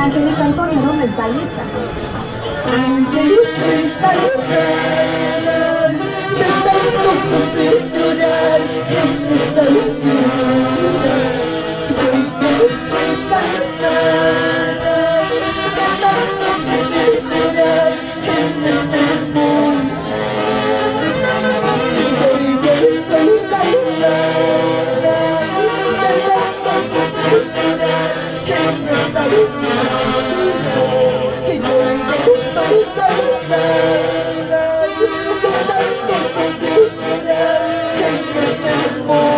Angélica Antonio Gómez Ballesta. Angélica Ballesta. Christmas morning.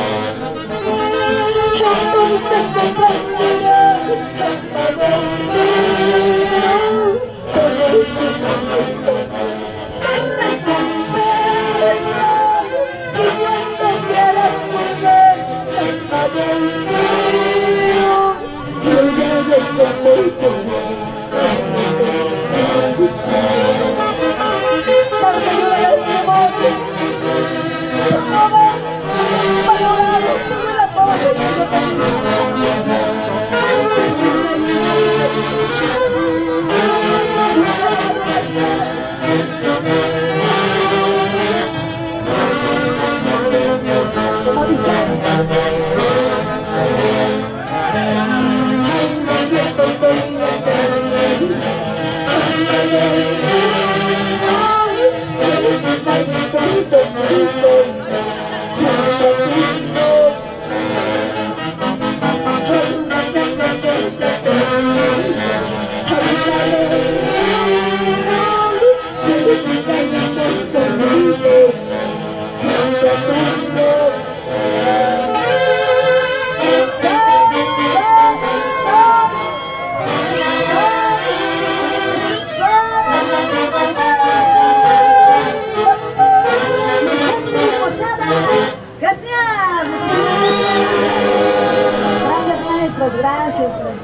Father.